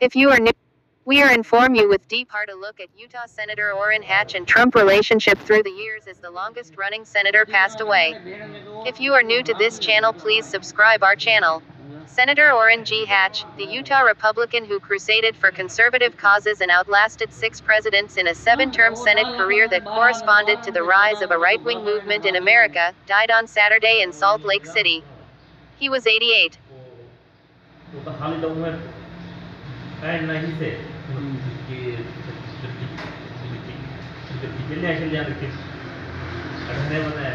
If you are new, we are inform you with deep heart a look at Utah Senator Orrin Hatch and Trump relationship through the years as the longest running senator passed away. If you are new to this channel, please subscribe our channel. Senator Orrin G. Hatch, the Utah Republican who crusaded for conservative causes and outlasted six presidents in a seven term Senate career that corresponded to the rise of a right wing movement in America, died on Saturday in Salt Lake City. He was 88. काढणं ही ते जिल्ह्याच्या आढळण्यामध्ये